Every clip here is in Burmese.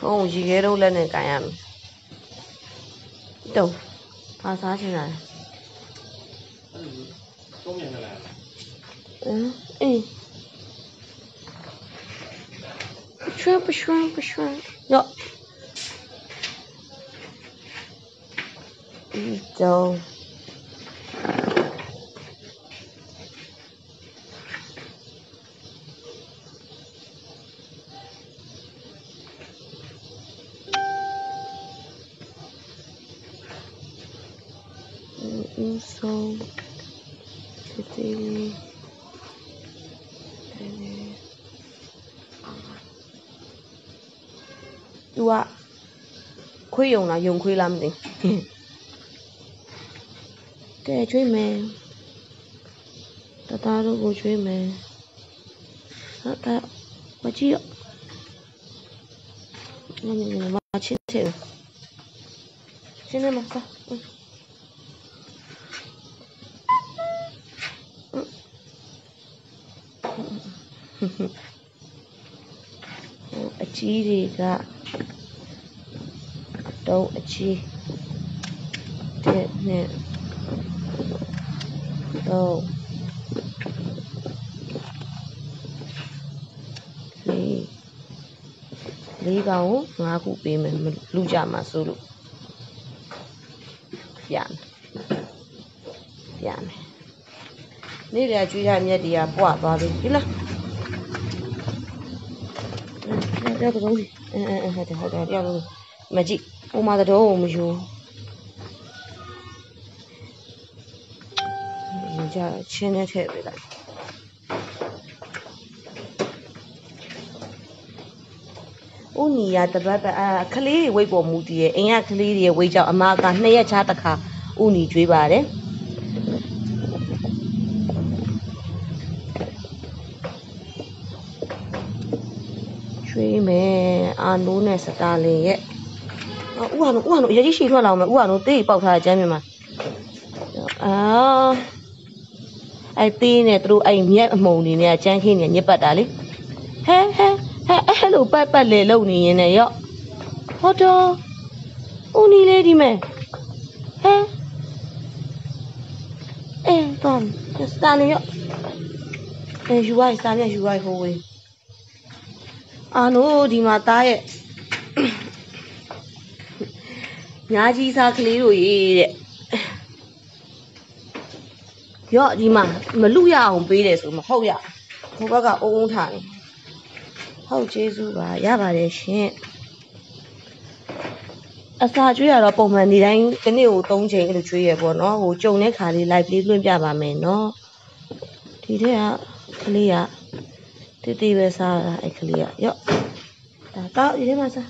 ဟုတ်ရေခဲတော့လက်နဲ့ကန်ရမယ်တုံးဘာစားချင်တာလဲသုံးမြန်လာအင်းအေးပရွှဲပရွှဲပ ရွှဲရော့ဒီတော့ Mm, so today သူကခွေးယုံလားယုံခွေးလားမသိဘူးကဲကျွေးမယ်တသားတို့ကိုကျွေးမယ်ဟာတာမကြည့်ရ ဟိုအကြီးတွေကတုံးအကြီးတဲ့နဲ့တော့လေးလေးကောင်ကိုငါးခုပေးမယ်မလူကြမှာဆိုလို့ပြမယ်ပြမယ်နေ့တည်းကျွေးရမြက်တွေကပွားသွားပြီဒီလား တယောက်တော့ကြီးအဲအဲဟုတ်တယ်ဟုတ်တယ်တယောက်တော့မကြည့်ဟိုမှာတော့မယူယူကြချင်းနဲ့ထည့်ပေးလိုက်ဦးနီရတပတ်ပတ်အာကလေးတွေဝိတ်ပေါ်မူတည်ရဲ့အိမ်ကကလေးတွေရဲ့ဝိတ်ကြောင့်အမကနှစ်ရက်ချတစ်ခါဦးနီကျွေးပါတယ် ကျွေးမယ်အာနိုးနဲ့စတာလင်ရဲ့အော်ဥဟာနိုးဥဟာနိုးအရေးကြီးရှည်ထွက်လာအောင်မယ်ဥဟာနိုးတေးပေါက်ထားတဲ့ကျမ်းမြန်မာအာအဲ့သေးနဲ့သူတို့အဲ့မြက်အမုံနေနဲ့ကျန်းခင်းနေညစ်ပတ်တာလေဟဲဟဲဟဲအဲ့လိုပတ်ပတ်လေလုံနေရင်လည်းရော့ဟုတ်တော့ဦးနီလေးဒီမဲ့ဟဲအဲတော့စတာလင်ရော့အဲယူဝိုင်းစတာလင်ယူဝိုင်းဟိုဝေး အာနိုဒီမှာသားရဲ့ညာကြီးစားကလေးတို့ရေးတဲ့ရော့ဒီမှာမလူရအောင်ပေးတယ်ဆိုမဟုတ်ရဟိုဘက်ကအုံးအုံးထားနေဟုတ်ကျေးဇူးပါရပါတယ်ရှင်အစာကျွေးရတော့ပုံမှန်ဒီတိုင်းဒီနေ့ကို3ချိန်အဲ့လိုကျွေးရပေါ့နော်ဟိုကြုံတဲ့ခါလေး live လေးလွှင့်ပြပါမယ်နော်ဒီထက်ကကလေးက တိတိပဲစားတာအဲ့ကလေးကရော့ဒါတော့ဒီထဲမှာစား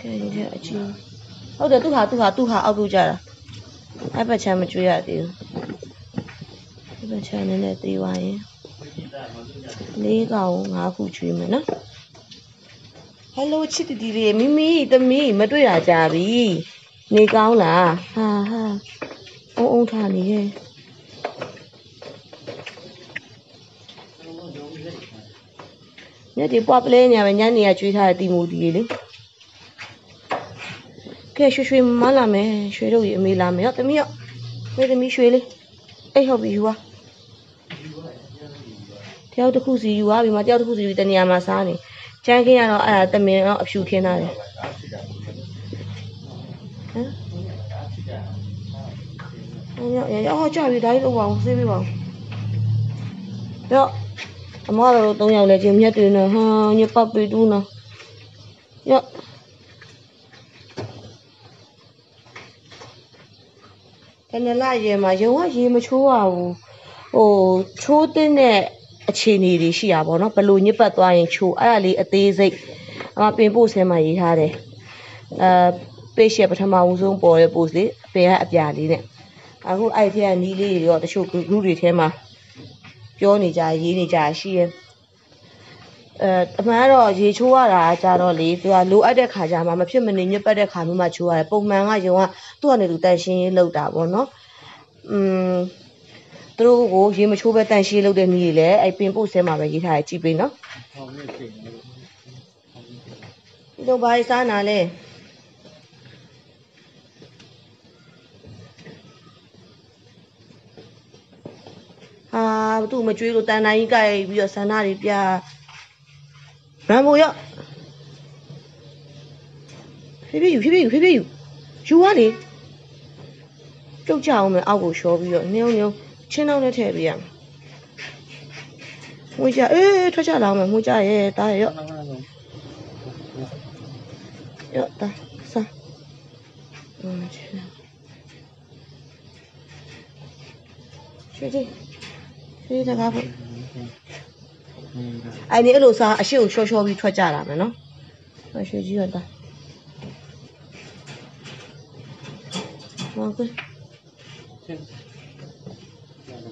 ကဲဒီထဲအချင်းဟုတ်တယ်သူဟာသူဟာသူဟာအောက်ပြုတ်ကြတာအဲ့ဘက်ချမ်းမကျွေးရသေးဘူးဒီဘက်ချမ်းနည်းနည်းသေးသွားရင်လေးကောင်ငါးခုကျွေးမယ်နော် ဟယ်လိုချစ်တီတီလေးမိမိသမီးမတွေ့ရကြပြီနေကောင်းလားဟာဟာအုံအုံထားနေရဲ့ညဒီပွားပလဲညာပဲညနေကကျွေးထားတဲ့တီမိုတီလေကဲရွှေရွှေမလာမယ်ရွှေတို့ကြီးအမေလာမယ်ရောသမီးရောမေသမီးရွှေလေးအိတ်ဟုတ်ပြီယူပါတယောက်တစ်ခုစီယူပါပြီမတယောက်တစ်ခုစီယူတနေရာမှာစားနေ ကျန်းခင်းရတော့အဲ့ဒါတမင်တော့အဖြူခင်းထားတယ်ဟမ်ရရရဟောကြပြီဒါကြီးတော့ပါအောင်ဆေးပေးပါအောင်ရော့အမတို့၃ယောက်လည်းချင်းမြက်တွေနဲ့ဟာညပတ်ပေတူးနော်ရော့ကနလာရေမှာရုံကရေမချိုးရဘူးဟိုချိုးတဲ့နဲ့ အခြေအနေတွေရှိရပါတော့ဘလို့ညစ်ပတ်သွားရင်ချိုးအဲ့ဒါလေးအသေးစိတ်အမပင်ပို့ဆဲမှာရေးထားတယ်အဲပေရှယ်ပထမဦးဆုံးပေါ်တဲ့ post လေးအပေကအပြာလေးနဲ့အခုအဲ့ထဲကနီးလေးတွေရောတချို့ group တွေထဲမှာပြောနေကြရေးနေကြရှိရဲ့အဲအမှန်ကတော့ရေချိုးရတာကြတော့လေသူကလိုအပ်တဲ့ခါကျမှမဖြစ်မနေညစ်ပတ်တဲ့ခါမျိုးမှချိုးရတယ်ပုံမှန်ကယုံကသူ့အနေနဲ့သူတန်ရှင်းရေးလုပ်တာပေါ့နော်อืม သူတို့ကိုရေမချိုးပဲတန်ရှင်းလုပ်တဲ့နည်းတွေလည်းအဲ့ပင်ပို့ဆဲမှာပဲရေးထားရကြည့်ပေးနော်ဟောင်းနေပြင်နေလို့ဒီတော့ဘာစားနာလဲဟာသူ့မကြွေးလို့တန်တိုင်းကြီးကြိုက်ပြီးတော့ဆန္ဒတွေပြရမ်ဘိုရော့ဖြည်းဖြည်းယူဖြည်းဖြည်းယူဖြည်းဖြည်းယူယူရလေပြုတ်ကြအောင်မယ်အောက်ကိုရှောပြီးတော့နင်းအောင်နင်း ချင်းနောက်နဲ့ထည့်ပေးရမယ်ငွေကြအေးထွက်ကြလာအောင်ငွေကြရဲ့တားရော့ရော့တားစာငွေကြရွှေကြီးရွှေတကားဖို့အဲ့ဒီအဲ့လိုစားအရှိကိုရှော့ရှော့ပြီးထွက်ကြလာမယ်နော်ရွှေကြီးရော့တားဟုတ်ကဲ့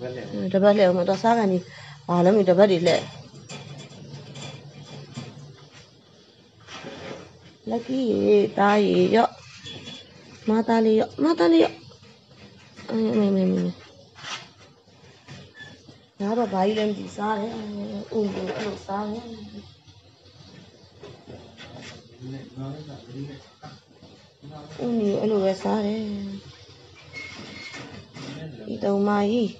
ပတ်လှည့်တပတ်လှည့်အောင်မတော်စားကန်ကြီးဘာလဲမတပတ်တွေလှည့် lucky ရေတားရေရော့မသားလေးရော့မသားလေးရော့အေးမေမေမေငါတော့ဘာကြီးလဲမသိစားတယ်ဥကိုအဲ့လိုစားတယ်ဥနီအဲ့လိုပဲစားတယ်ဒီတုံမကြီး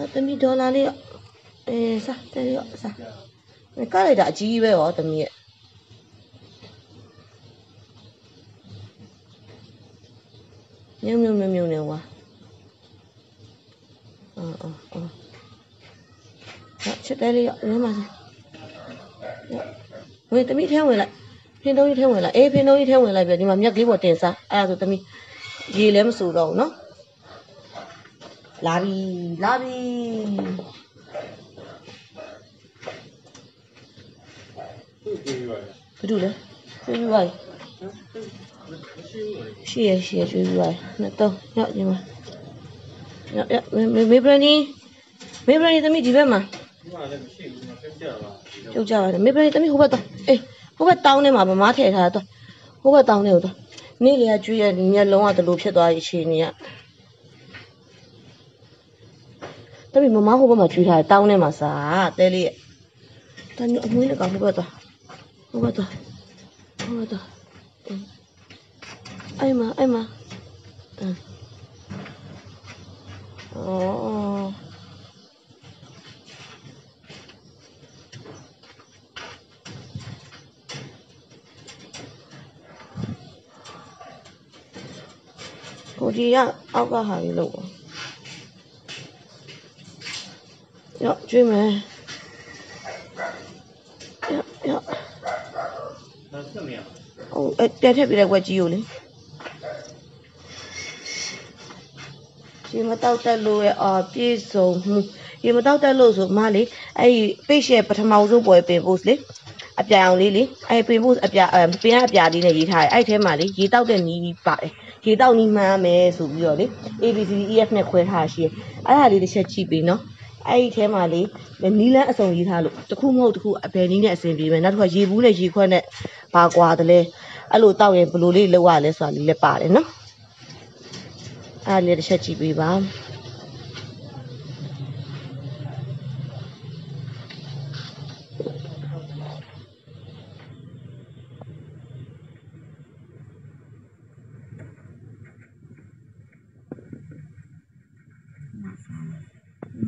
အတမီဒေါ်လာလေးရော့အေးစားတယ်ရော့စားကားလိုက်တာအကြီးပဲရောတမီရဲ့မြုံမြုံမြုံမြုံနေဝါအော်အော်အော်ဟာချက်တယ်လေးရနင်းပါစေဝင်တမိထဲဝင်လိုက်ဖင်တုံးကြီးထဲဝင်လိုက်အေးဖင်တုံးကြီးထဲဝင်လိုက်ပြဒီမှာမြက်ကလေးပေါ်တင်စားအဲ့ဒါဆိုတမိရေလည်းမစူတော့ဘူးနော် လာပြီလာပြီသူ့ပြေးရတယ်ဘာတူလဲကျွေးပြီးပါရှိရရှိရကျွေးပြီးပါနှစ်တော့ညဒီမှာညညမေမေဘရနီမေဘရနီတမိဒီဘက်မှာဒီမှာလည်းမရှိဘူးမဆက်ကြပါဘူးကျုပ်ကြပါတယ်မေပရီတမီဟိုဘက်တော့အေးဟိုဘက်တောင်းထဲမှာဗမားထည့်ထားတာတော့ဟိုဘက်တောင်းထဲကိုတော့နေ့လေကကျွေးရမျက်လုံးကတလူဖြစ်သွားပြီအချိန်ကြီးက တမီမမဟိုဘက်မှာကျွေးထားတယ်တောင်းထဲမှာစားတဲလေးရဲ့တန်အမွေးနဲ့ကဟိုဘက်တော့ဟိုဘက်တော့ဟိုဘက်တော့အေး ရော့ကျွေးမယ်ရော့ရော့နောက်ဆက်မရဟိုအဲတက်ထက်ပြတဲ့ဝက်ကြီးကိုလေရေမတောက်တက်လို့ရဲ့အာပြေဆုံးမှုရေမတောက်တက်လို့ဆိုမလေးအဲ့ဒီပိတ်ရဲ့ပထမဆုံးပွဲပင် post လေအပြာအောင်လေးလေအဲ့ပင် post အပြာအဲပင်ကအပြာလေးနဲ့ရေးထားတယ်အဲ့ထဲမှာလေရေတောက်တဲ့နီးပါတယ်ရေတောက်နီးမှန်းမယ်ဆိုပြီးတော့လေ ABCD EF နဲ့ခွဲထားရှိရအဲ့ဒါလေးတစ်ချက်ကြည့်ပေးနော် အဲ့ဒီထဲမှာလေနီးလန်းအစုံရေးထားလို့တစ်ခုမဟုတ်တစ်ခုအပယ်နီးနဲ့အစဉ်ပြေမယ်နောက်တစ်ခါရေဘူးနဲ့ရေခွက်နဲ့ဘာကွာတယ်လဲအဲ့လိုတောက်ရင်ဘယ်လိုလေးလောက်ရလဲဆိုတာလေးလည်းပါတယ်နော်အဲ့ဒါလေးတစ်ချက်ကြည့်ပေးပါ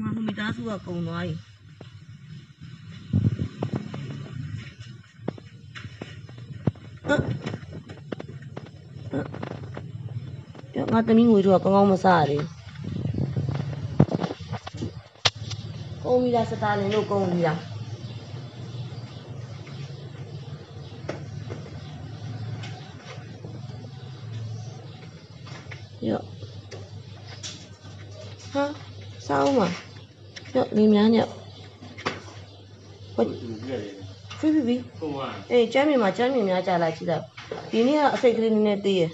မဟိုမိသားစုကကုံသွားပြီဟမ်ဟမ်ငါသမီးငွေတို့ကကောင်းကောင်းမစားရသေးဘူးကုံပြီလားစတာလင်တို့ကုံပြီလားရော့ဟာစားအောင်ပါ ညော့လေးများညော့ဟိုဖိဖိဖိအေးချမ်းမြေမှာချမ်းမြေများကြာလာကြည့်လိုက်ဒီနေ့ကအစိတ်ကလေးနည်းနည်းသေးရဲ့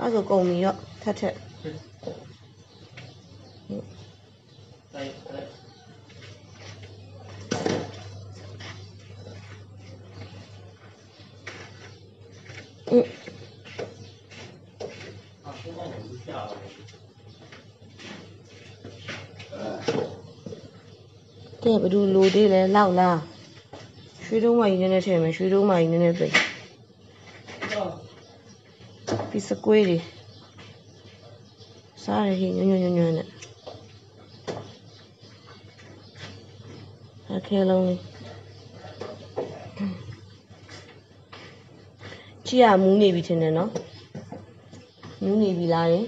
အဲ့ဆိုကုန်ပြီရောထက်ထက်အင်း တဲ့ဘယ်သူလိုသေးလဲလောက်လားရွှေတုံးမကြီးနည်းနည်းထည့်မယ်ရွှေတုံးမကြီးနည်းနည်းသိပြီးစကွေးတွေစားရဟိညွညွညွညွနဲ့အခဲလုံးလေးချီရမူးနေပြီထင်တယ်နော်မူးနေပြီလားယင်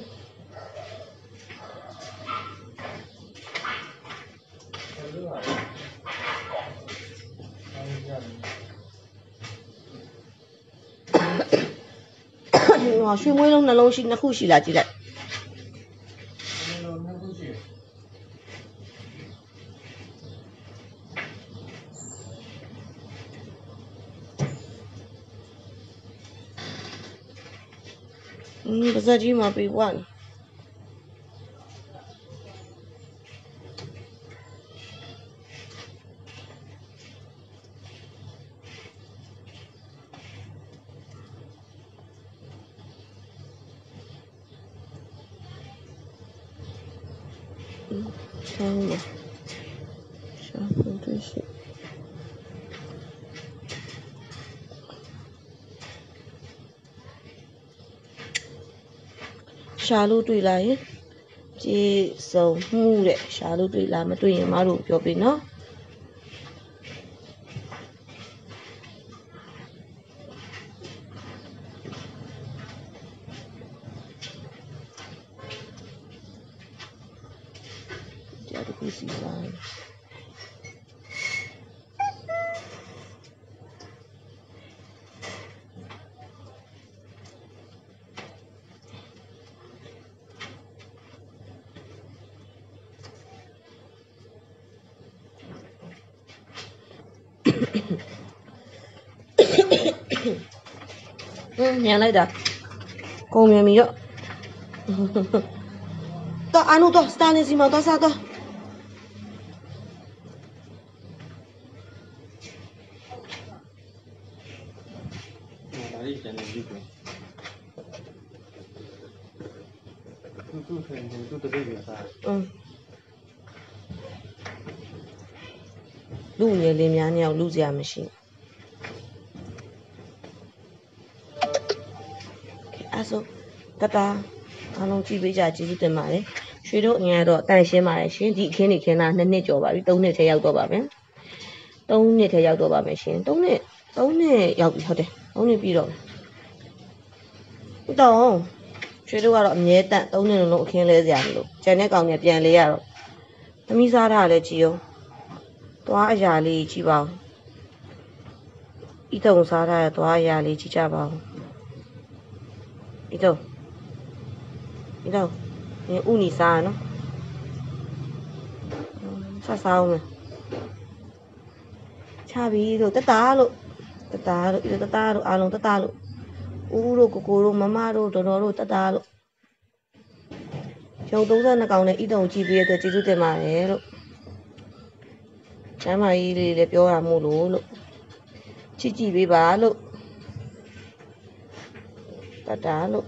ဒီမှာရွှေမွေးလုံးနှလုံးရှိနှစ်ခုရှိလားကြည့်လိုက်อืมပါဇက် ကြီးမှာပြေပွားနေချမ်းပါရှာဖွေတွေ့ရှိရှာလို့တွေ့လာရင်ကျေစုံမှုတဲ့ရှာလို့တွေ့လာမတွေ့ရင်မတို့ပြောပေးနော် ဟင်းညံလိုက်တာကုန်မြန်ပြီတော့တော့အနုတော့စတာနေစီမတော့စားတော့ဒါလေးကျန်နေပြီကွသူ့သူ့ခင်သူ့တပည့်ပြစား อืม လူငယ်လေးများနှစ်ယောက်လူစရာမရှိဘူးအဲ့ဆိုတတအားလုံးကြည့်ပေးကြကျေးဇူးတင်ပါတယ်ရွှေတို့အငယ်တော့တန်ရှင်းပါတယ်ရှင်ဒီအခင်းနေခင်းတာ2နှစ်ကျော်ပါပြီ3နှစ်ထဲရောက်တော့ပါမယ်3နှစ်ထဲရောက်တော့ပါမယ်ရှင်3နှစ်3နှစ်ရောက်ပြီဟုတ်တယ်3နှစ်ပြီးတော့မယ်တော့ရွှေတို့ကတော့အမြဲတမ်း3နှစ်လုံးလုံးအခင်းလဲစရာမလိုကျန်တဲ့ကောင်တွေပြန်လဲရတော့သမီးစားထားလည်းကြည်အောင် သွားအရာလေးကြည့်ပါဦးဤတုံစားထားတဲ့သွားအရာလေးကြည့်ကြပါဦးဤတုံဤတုံနင်ဥနီစားရနော်ဆက်စားဦးမယ်ချပြီလို့တတားလို့တတားလို့ဤတတားလို့အားလုံးတတားလို့ဦးတို့ကိုကိုတို့မမတို့ဒေါ်ဒေါ်တို့တတားလို့ရုံ32ကောင်နဲ့ဤတုံကြည့်ပေးတဲ့အတွက်ကျေးဇူးတင်ပါတယ်လို့ ကျမ်းမာကြီးလေးလည်းပြောရမို့လို့လို့ချစ်ကြည့်ပေးပါလို့တတလို့